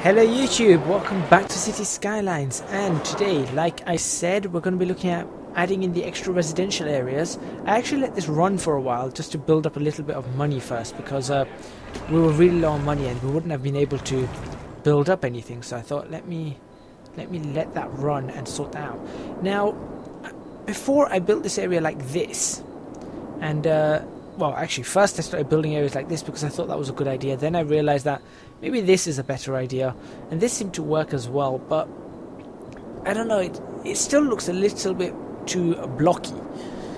Hello YouTube, welcome back to City Skylines and today, like I said, we're going to be looking at adding in the extra residential areas. I actually let this run for a while just to build up a little bit of money first because uh, we were really low on money and we wouldn't have been able to build up anything so I thought let me let me let that run and sort that out. Now, before I built this area like this and uh, well actually first I started building areas like this because I thought that was a good idea. Then I realized that maybe this is a better idea and this seemed to work as well but I don't know it, it still looks a little bit too blocky.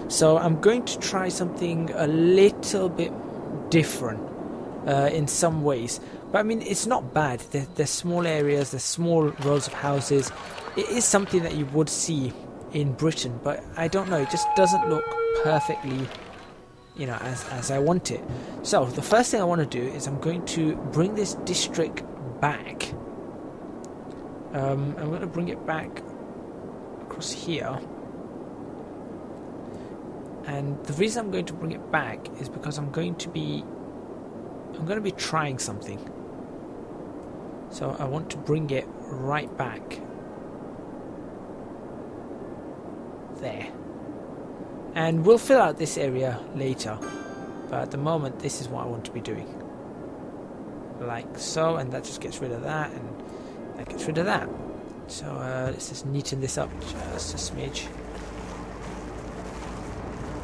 So I'm going to try something a little bit different uh, in some ways. But I mean it's not bad. They're, they're small areas they're small rows of houses. It is something that you would see in Britain but I don't know it just doesn't look perfectly you know, as, as I want it. So the first thing I want to do is I'm going to bring this district back. Um, I'm going to bring it back across here. And the reason I'm going to bring it back is because I'm going to be I'm going to be trying something. So I want to bring it right back there and we'll fill out this area later. But at the moment this is what I want to be doing. Like so and that just gets rid of that and that gets rid of that. So uh, let's just neaten this up just a smidge.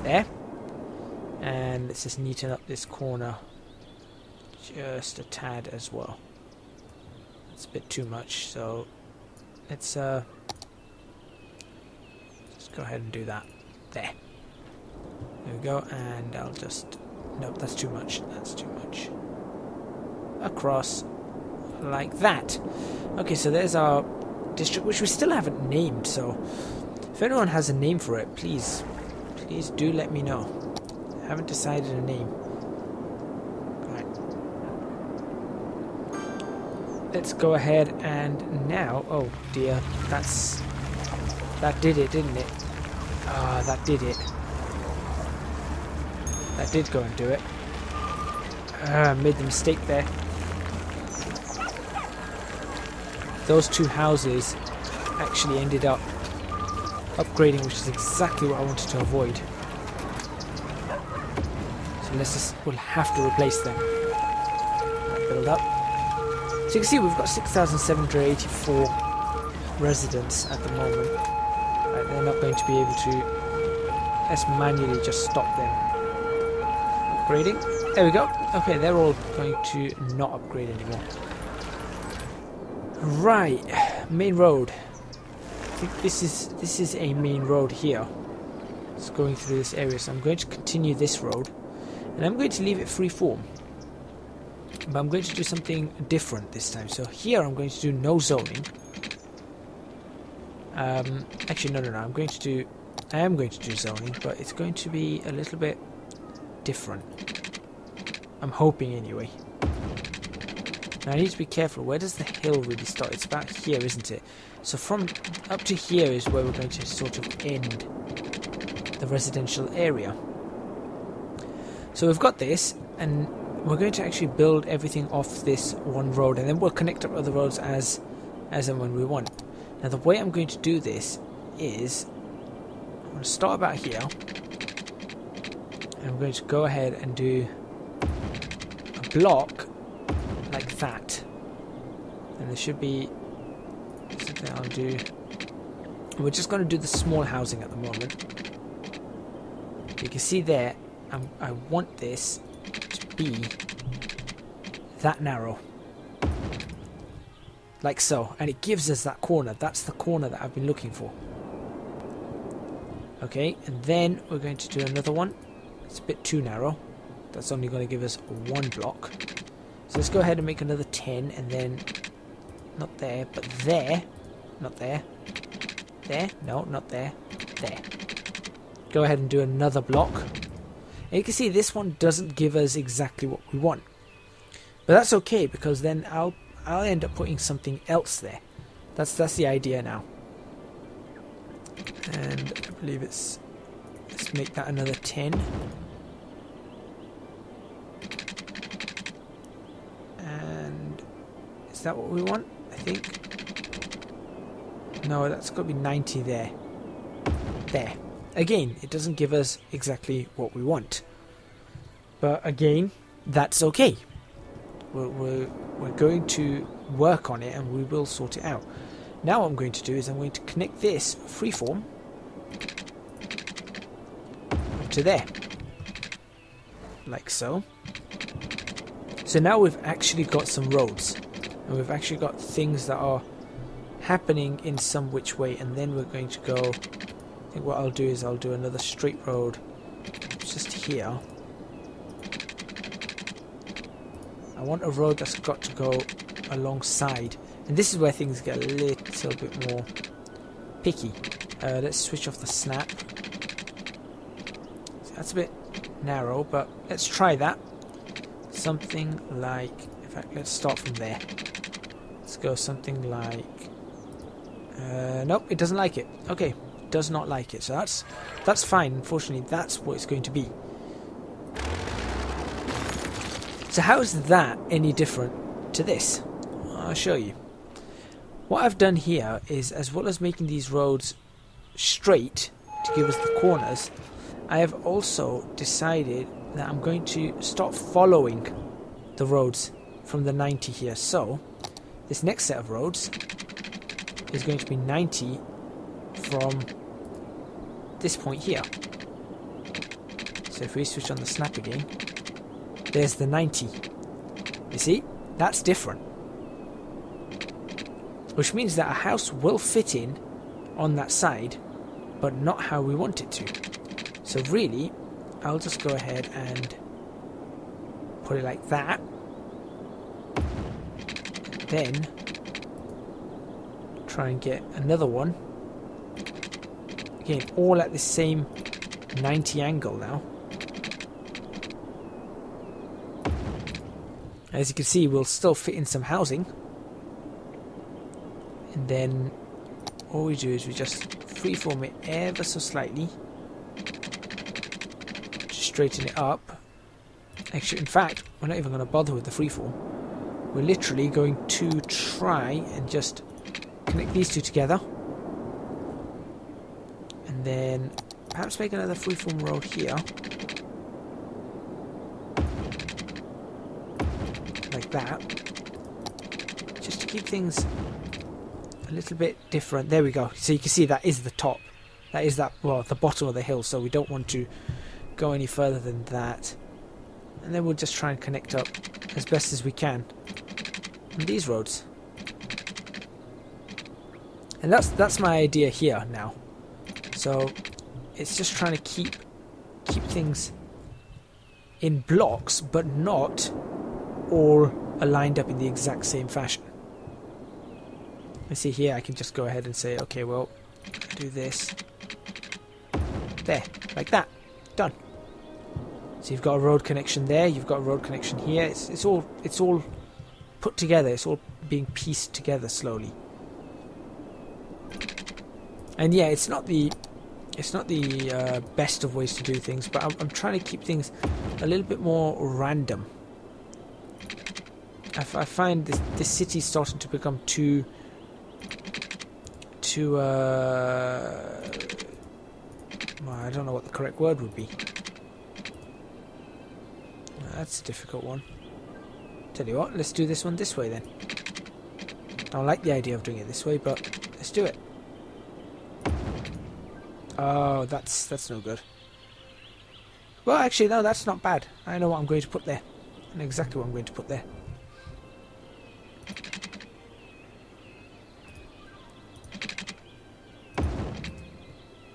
There. And let's just neaten up this corner just a tad as well. It's a bit too much so let's uh, just go ahead and do that. There there we go, and I'll just... Nope, that's too much. That's too much. Across like that. Okay, so there's our district, which we still haven't named, so if anyone has a name for it, please, please do let me know. I haven't decided a name. Right. Let's go ahead and now... Oh, dear. That's... That did it, didn't it? Ah, that did it. That did go and do it. Uh, made the mistake there. Those two houses actually ended up upgrading, which is exactly what I wanted to avoid. So let's just, we'll have to replace them. Build up. So you can see we've got 6,784 residents at the moment. Right, they're not going to be able to, let's manually just stop them upgrading. There we go. Okay, they're all going to not upgrade anymore. Right, main road. I think this is this is a main road here. It's going through this area, so I'm going to continue this road, and I'm going to leave it free form. But I'm going to do something different this time. So here I'm going to do no zoning. Um, actually, no, no, no. I'm going to do. I am going to do zoning, but it's going to be a little bit different. I'm hoping anyway. Now I need to be careful. Where does the hill really start? It's about here, isn't it? So from up to here is where we're going to sort of end the residential area. So we've got this, and we're going to actually build everything off this one road, and then we'll connect up other roads as as and when we want. Now the way I'm going to do this is I'm going to start about here I'm going to go ahead and do a block like that. And there should be something I'll do. We're just going to do the small housing at the moment. You can see there, I'm, I want this to be that narrow. Like so. And it gives us that corner. That's the corner that I've been looking for. Okay, and then we're going to do another one. It's a bit too narrow. That's only going to give us one block. So let's go ahead and make another 10 and then not there, but there. Not there. There? No, not there. There. Go ahead and do another block. And you can see this one doesn't give us exactly what we want. But that's okay because then I'll I'll end up putting something else there. That's that's the idea now. And I believe it's let's make that another 10. Is that what we want? I think. No, that's got to be 90 there. There. Again, it doesn't give us exactly what we want. But again, that's okay. We're, we're, we're going to work on it and we will sort it out. Now what I'm going to do is I'm going to connect this freeform to there. Like so. So now we've actually got some roads. And we've actually got things that are happening in some which way. And then we're going to go... I think what I'll do is I'll do another straight road just here. I want a road that's got to go alongside. And this is where things get a little bit more picky. Uh, let's switch off the snap. That's a bit narrow, but let's try that. Something like, in fact, let's start from there. Let's go something like, uh, nope, it doesn't like it. Okay, does not like it. So that's that's fine. Unfortunately, that's what it's going to be. So how is that any different to this? I'll show you. What I've done here is, as well as making these roads straight to give us the corners, I have also decided that I'm going to stop following the roads from the 90 here. So, this next set of roads is going to be 90 from this point here. So if we switch on the snap again, there's the 90. You see? That's different. Which means that a house will fit in on that side, but not how we want it to. So really, I'll just go ahead and put it like that. Then try and get another one. Again, all at the same 90 angle now. As you can see, we'll still fit in some housing. And then all we do is we just freeform it ever so slightly. Just straighten it up. Actually, in fact, we're not even going to bother with the freeform. We're literally going to try and just connect these two together. And then perhaps make another freeform road here. like that. Just to keep things a little bit different. There we go. So you can see that is the top. That is that, well, the bottom of the hill. So we don't want to go any further than that. And then we'll just try and connect up as best as we can these roads. And that's that's my idea here now. So it's just trying to keep keep things in blocks, but not all aligned up in the exact same fashion. I see here I can just go ahead and say, okay, well, do this. There, like that. Done. So you've got a road connection there, you've got a road connection here. It's, it's all it's all put together. It's all being pieced together slowly. And yeah, it's not the it's not the uh, best of ways to do things, but I'm, I'm trying to keep things a little bit more random. I, find this, this city starting to become too too uh, well, I don't know what the correct word would be. That's a difficult one. Tell you what, let's do this one this way then. I don't like the idea of doing it this way, but let's do it. Oh, that's that's no good. Well, actually, no, that's not bad. I know what I'm going to put there. I know exactly what I'm going to put there.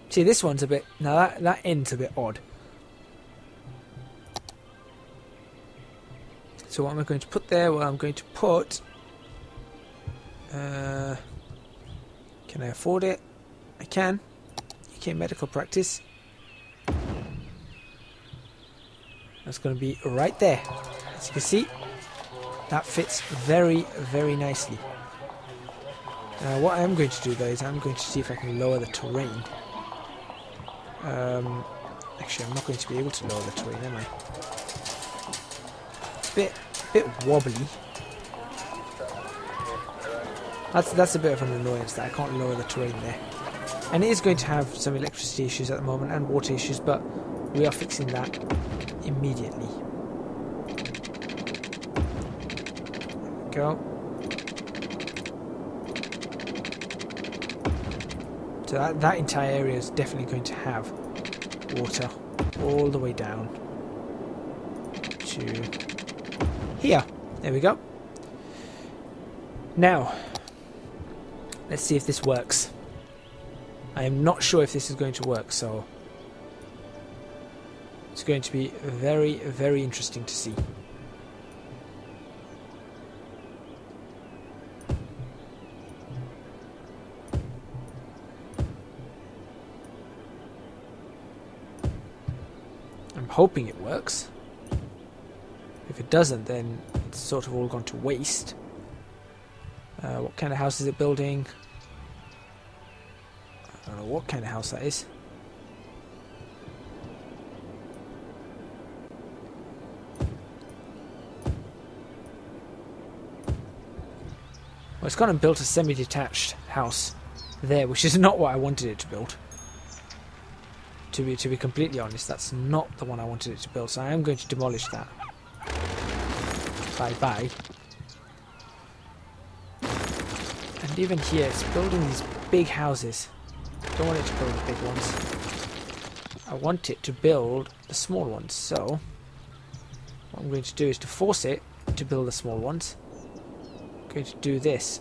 See, this one's a bit... Now, that, that end's a bit odd. So what am I going to put there? Well, I'm going to put... Uh, can I afford it? I can. UK medical practice. That's going to be right there. As you can see, that fits very, very nicely. Now, what I am going to do though is I'm going to see if I can lower the terrain. Um, actually, I'm not going to be able to lower the terrain, am I? It's a bit, bit wobbly. That's that's a bit of an annoyance that I can't lower the terrain there. And it is going to have some electricity issues at the moment and water issues, but we are fixing that immediately. go. So that, that entire area is definitely going to have water all the way down to here. There we go. Now, let's see if this works. I am not sure if this is going to work, so it's going to be very, very interesting to see. I'm hoping it works. If it doesn't, then it's sort of all gone to waste. Uh, what kind of house is it building? I don't know what kind of house that is. Well, it's gone and built a semi-detached house there, which is not what I wanted it to build. To be to be completely honest, that's not the one I wanted it to build, so I am going to demolish that. Bye bye. And even here, it's building these big houses. Don't want it to build the big ones. I want it to build the small ones. So, what I'm going to do is to force it to build the small ones. I'm going to do this.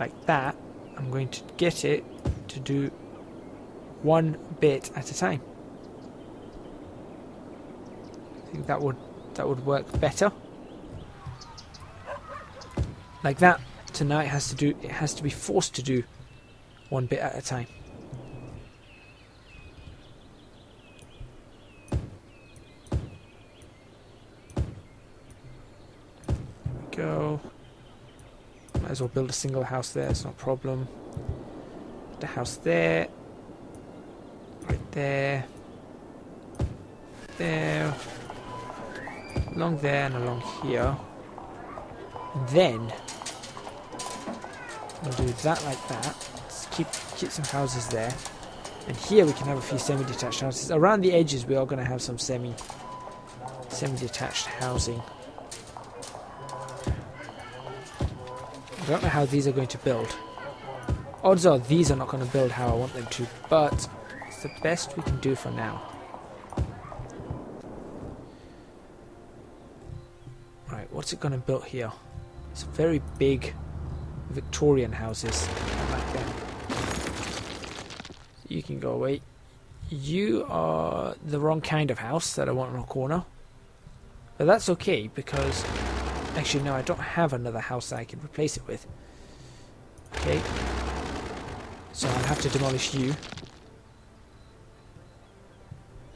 Like that. I'm going to get it to do one bit at a time. I think that would that would work better. Like that. Tonight has to do it has to be forced to do one bit at a time. go. Might as well build a single house there, it's not a problem. The house there. Right there. There. Along there and along here. And then we'll do that like that. Let's keep keep some houses there. And here we can have a few semi-detached houses. Around the edges we are going to have some semi semi-detached housing. I don't know how these are going to build. Odds are these are not going to build how I want them to, but it's the best we can do for now. What's it going to build here? It's very big Victorian houses. Like them. You can go away. You are the wrong kind of house that I want in a corner. But that's okay because Actually, no, I don't have another house that I can replace it with. Okay. So I'll have to demolish you.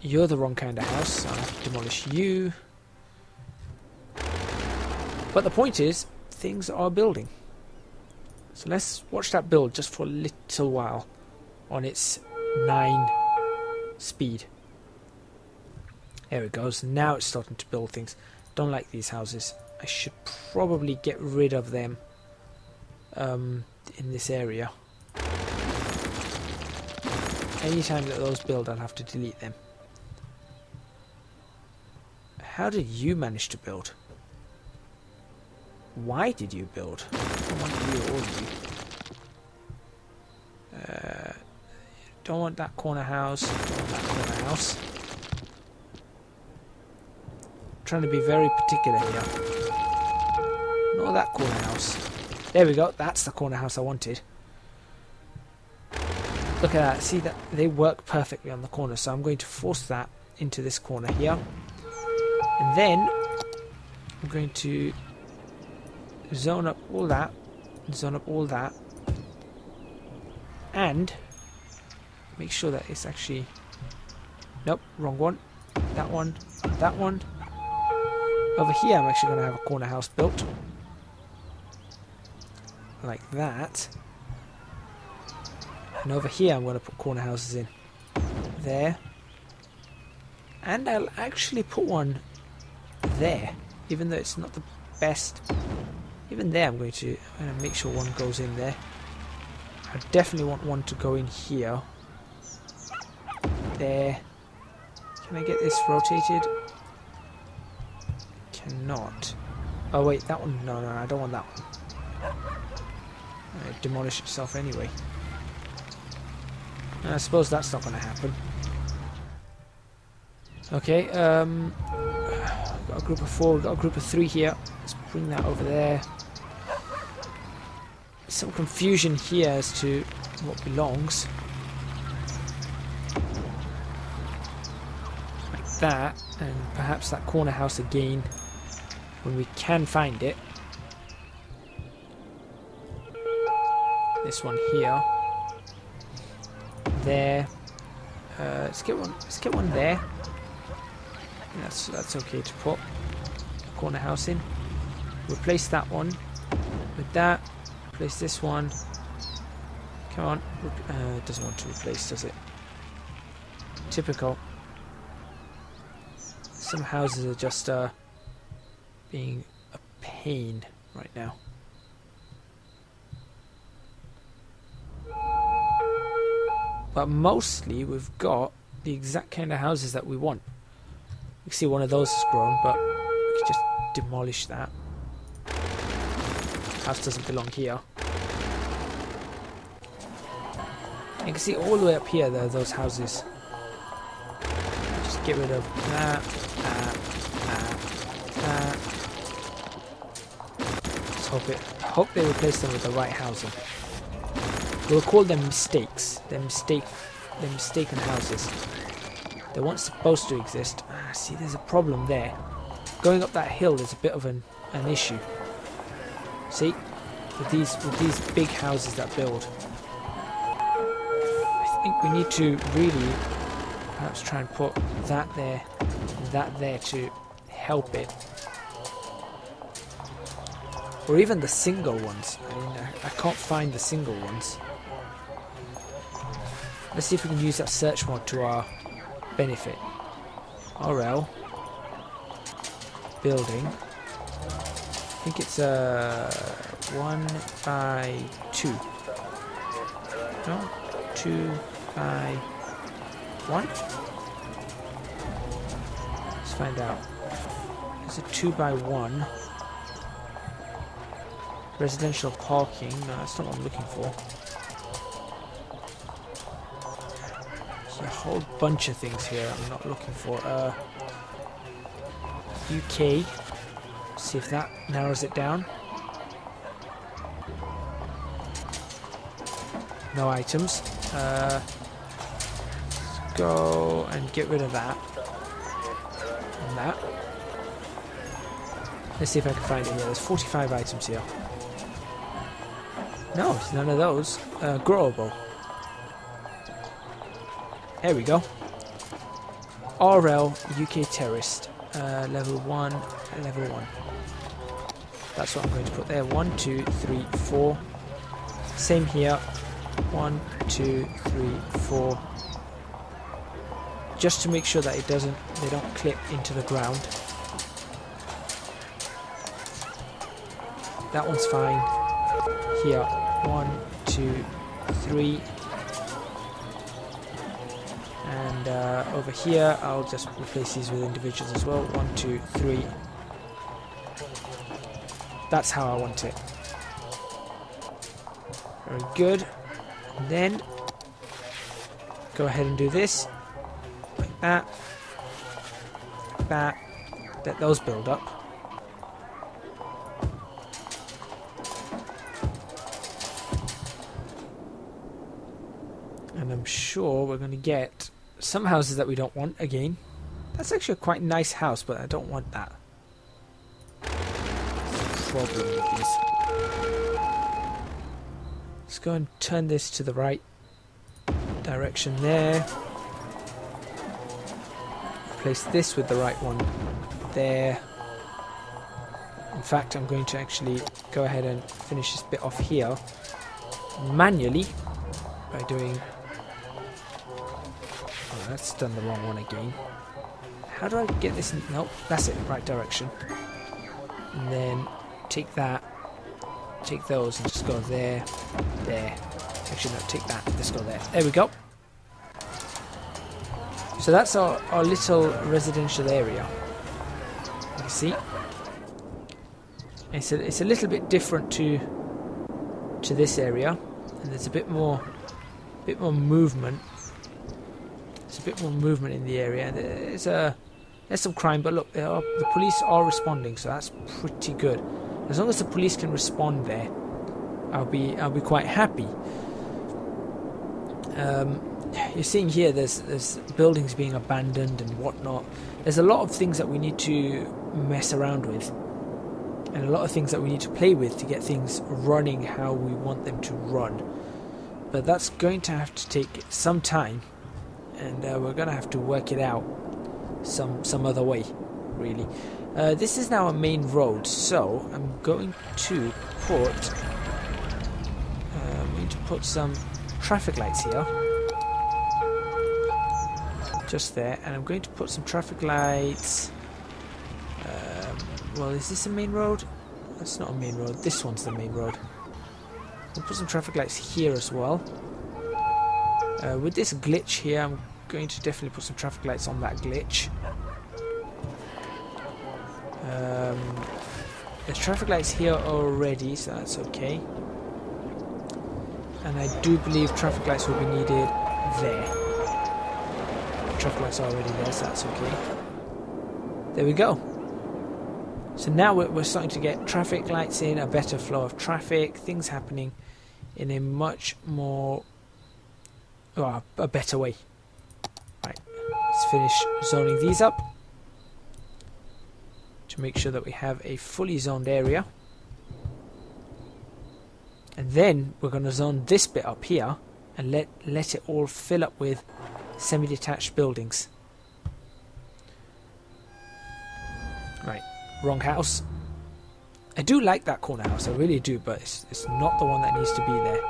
You're the wrong kind of house, so I'll have to demolish you. But the point is, things are building. So let's watch that build just for a little while on its 9 speed. There it goes. Now it's starting to build things. Don't like these houses. I should probably get rid of them um, in this area. Anytime that those build, I'll have to delete them. How did you manage to build? Why did you build? I want you or you. Uh, don't want that corner house. Don't want that corner house. I'm trying to be very particular here. Not that corner house. There we go. That's the corner house I wanted. Look at that. See that they work perfectly on the corner. So I'm going to force that into this corner here. And then I'm going to zone up all that. Zone up all that. And make sure that it's actually... Nope, wrong one. That one. That one. Over here I'm actually going to have a corner house built like that. And over here I'm going to put corner houses in. There. And I'll actually put one there, even though it's not the best Even there I'm going to, I'm going to make sure one goes in there. I definitely want one to go in here. There. Can I get this rotated? Cannot. Oh wait, that one, no, no, I don't want that one. It demolished itself anyway. I suppose that's not going to happen. Okay, um, got a group of four, got a group of three here. Let's bring that over there. Some confusion here as to what belongs. Like that, and perhaps that corner house again when we can find it. This one here. There. Uh, let's get one. Let's get one there. That's that's okay to put corner house in. Replace that one with that. Replace this one. Come on. Uh, doesn't want to replace, does it? Typical. Some houses are just uh, being a pain right now. But mostly we've got the exact kind of houses that we want. You can see one of those has grown, but we can just demolish that. House doesn't belong here. You can see all the way up here there are those houses. Just get rid of that, that, that, that. Hope it hope they replace them with the right housing. We'll call them mistakes. They're mistake they're mistaken houses. They weren't supposed to exist. Ah, see, there's a problem there. Going up that hill is a bit of an, an issue. See? With these with these big houses that build. I think we need to really perhaps try and put that there that there to help it. Or even the single ones. I mean, I, I can't find the single ones. Let's see if we can use that search mod to our benefit. RL. Building. I think it's a uh, one by two. No, two by one. Let's find out. It's a two by one. Residential parking. No, that's not what I'm looking for. There's a whole bunch of things here I'm not looking for. Uh, UK. See if that narrows it down. No items. Uh, go and get rid of that. And that. Let's see if I can find it here. There's 45 items here. No, it's none of those. Uh, growable. There we go. RL UK Terrorist. Uh, level 1, level 1. That's what I'm going to put there. One, two, three, four. Same here. One, two, three, four. Just to make sure that it doesn't, they don't clip into the ground. That one's fine. Here, one, two, three. And uh, over here, I'll just replace these with individuals as well. One, two, three. That's how I want it. Very good. And then go ahead and do this. That. That. Let those build up. And I'm sure we're going to get some houses that we don't want again. That's actually a quite nice house, but I don't want that. Let's go and turn this to the right direction there. Replace this with the right one there. In fact, I'm going to actually go ahead and finish this bit off here manually by doing... Oh, that's done the wrong one again. How do I get this in... Nope, that's it, right direction. And then take that, take those and just go there, there. Actually, no, take that. Let's go there. There we go. So that's our, our little residential area. You can see? It's a, it's a little bit different to to this area, and there's a bit more bit more movement. There's a bit more movement in the area. There's a there's some crime, but look, are, the police are responding, so that's pretty good. As long as the police can respond there, I'll be I'll be quite happy. Um, you're seeing here there's there's buildings being abandoned and whatnot. There's a lot of things that we need to mess around with, and a lot of things that we need to play with to get things running how we want them to run. But that's going to have to take some time, and uh, we're going to have to work it out some some other way, really. Uh, this is now a main road, so I'm going to put I'm going to put some traffic lights here just there and I'm going to put some traffic lights. Um, well is this a main road? that's not a main road. This one's the main road. I'll put some traffic lights here as well. Uh, with this glitch here I'm going to definitely put some traffic lights on that glitch. Um, there's traffic lights here already so that's okay. And I do believe traffic lights will be needed there traffic lights already there, so that's okay. There we go. So now we're, we're starting to get traffic lights in, a better flow of traffic, things happening in a much more, oh, a better way. Right, let's finish zoning these up to make sure that we have a fully zoned area. And then we're going to zone this bit up here and let let it all fill up with semi-detached buildings. Right, wrong house. I do like that corner house, I really do, but it's, it's not the one that needs to be there.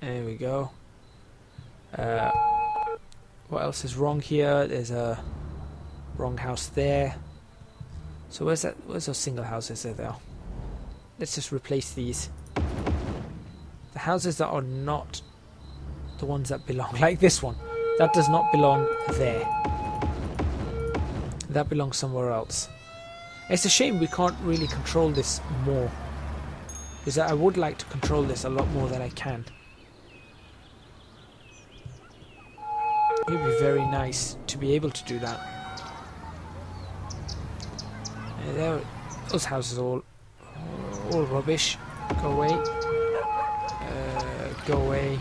There we go. Uh, what else is wrong here? There's a wrong house there. So where's that? Where's those single houses there? Though. Let's just replace these the houses that are not the ones that belong, like this one, that does not belong there. That belongs somewhere else. It's a shame we can't really control this more. Because I would like to control this a lot more than I can. It would be very nice to be able to do that. Yeah, there, those houses all, all rubbish. Go away go away,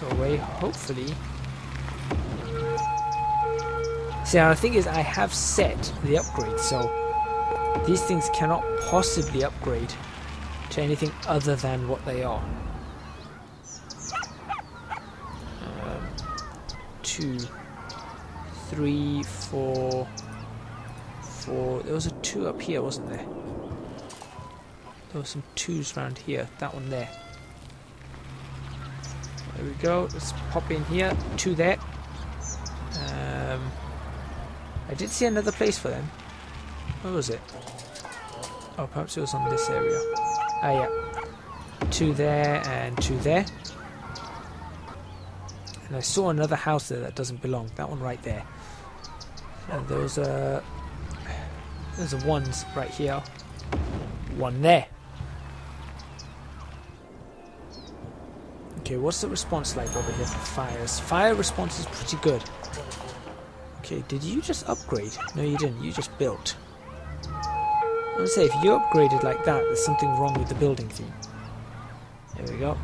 go away, hopefully. See, now the thing is, I have set the upgrade, so these things cannot possibly upgrade to anything other than what they are. Um, two, three, four, four. There was a two up here, wasn't there? There were some twos around here. That one there. There we go. Let's pop in here. to that. Um, I did see another place for them. Where was it? Oh, perhaps it was on this area. Ah, yeah. Two there and two there. And I saw another house there that doesn't belong. That one right there. And there was a... There's a ones right here. One there. Okay, what's the response like over here for fires? Fire response is pretty good. Okay, did you just upgrade? No, you didn't. You just built. I to say, if you upgraded like that, there's something wrong with the building theme. There we go.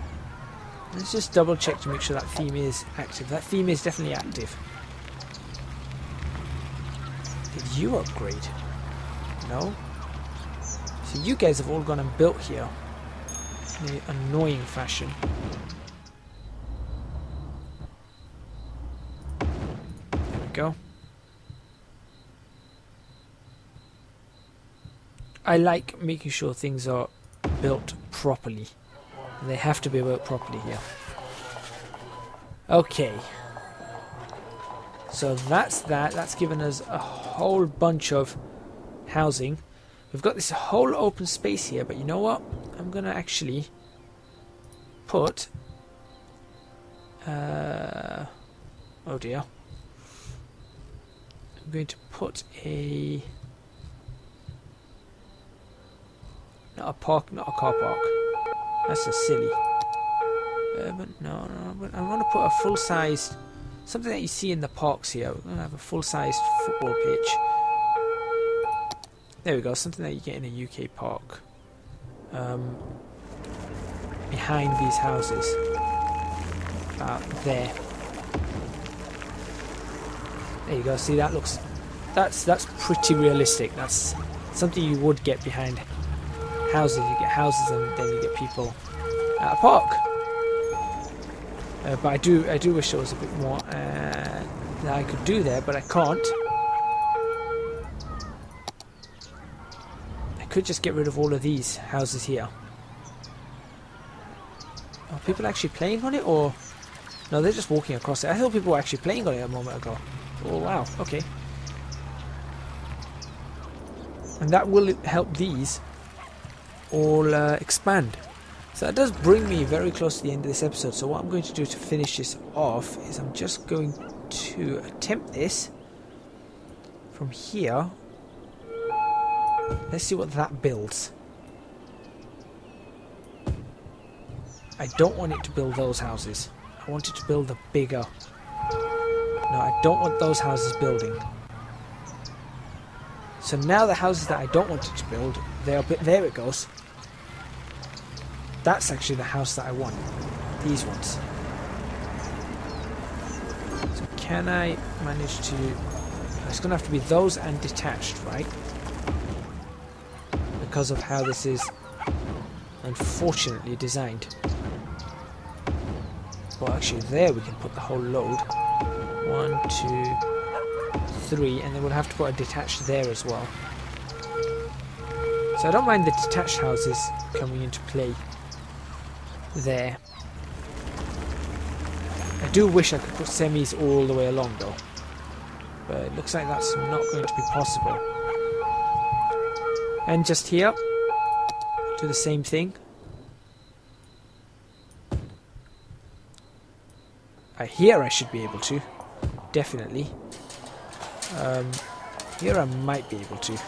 Let's just double check to make sure that theme is active. That theme is definitely active. Did you upgrade? No? So you guys have all gone and built here in an annoying fashion. go. I like making sure things are built properly. They have to be built properly here. Okay. So that's that. That's given us a whole bunch of housing. We've got this whole open space here, but you know what? I'm going to actually put... Uh, oh dear. I'm going to put a... Not a park, not a car park. That's a silly. Urban, no, no, I want to put a full-sized... Something that you see in the parks here. Going to have a full-sized football pitch. There we go, something that you get in a UK park. Um, behind these houses. About there. There you go, see that looks... That's, that's pretty realistic. That's something you would get behind houses. You get houses and then you get people at a park. Uh, but I do I do wish there was a bit more uh, that I could do there, but I can't. I could just get rid of all of these houses here. Are people actually playing on it, or no? They're just walking across it. I thought people were actually playing on it a moment ago. Oh wow, okay. And that will help these all uh, expand. So that does bring me very close to the end of this episode. So what I'm going to do to finish this off is I'm just going to attempt this from here. Let's see what that builds. I don't want it to build those houses. I want it to build a bigger... No, I don't want those houses building. So now the houses that I don't want it to build, they are, there it goes. That's actually the house that I want. These ones. So can I manage to... It's going to have to be those and detached, right? Because of how this is unfortunately designed. Well, actually there we can put the whole load. One, two, three, and then we'll have to put a detached there as well. So I don't mind the detached houses coming into play there. I do wish I could put semis all the way along though. But it looks like that's not going to be possible. And just here, do the same thing. I here I should be able to. Definitely. Um, here I might be able to.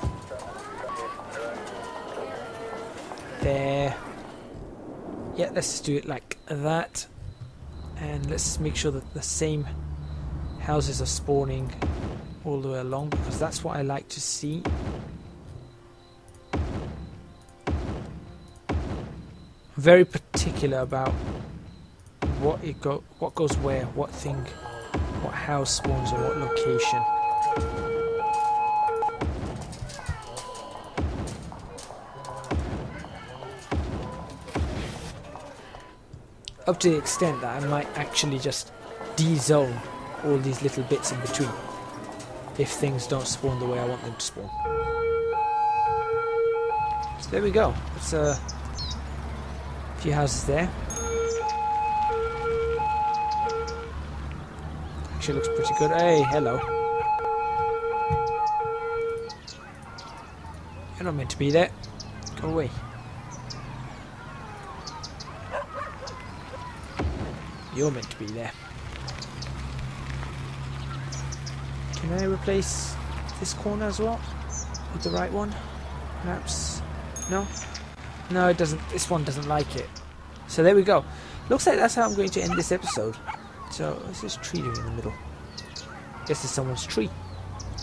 There. Yeah, let's do it like that. And let's make sure that the same houses are spawning all the way along because that's what I like to see. Very particular about what it go what goes where, what thing, what house spawns or what location. Up to the extent that I might actually just de-zone all these little bits in between if things don't spawn the way I want them to spawn. So there we go. It's uh, a few houses there. Actually looks pretty good. Hey, hello. You're not meant to be there. Go away. You're meant to be there. Can I replace this corner as well? With the right one? Perhaps? No? No, it doesn't. This one doesn't like it. So there we go. Looks like that's how I'm going to end this episode. So, what's this tree doing in the middle? Guess it's someone's tree.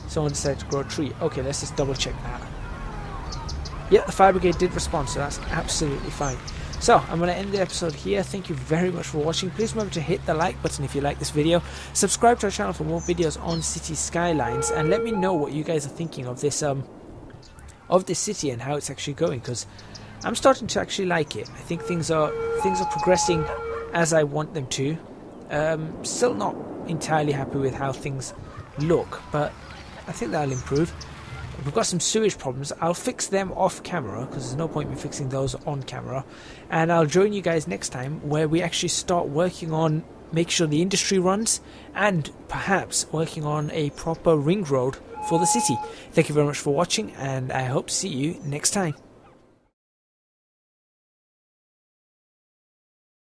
Someone decided to grow a tree. Okay, let's just double check that. Yep, the fire brigade did respond, so that's absolutely fine. So, I'm going to end the episode here. Thank you very much for watching. Please remember to hit the like button if you like this video. Subscribe to our channel for more videos on City Skylines. And let me know what you guys are thinking of this um of this city and how it's actually going. Because I'm starting to actually like it. I think things are things are progressing as I want them to. Um, still not entirely happy with how things look, but I think that'll improve. We've got some sewage problems. I'll fix them off camera because there's no point in fixing those on camera. And I'll join you guys next time where we actually start working on make sure the industry runs and perhaps working on a proper ring road for the city. Thank you very much for watching, and I hope to see you next time.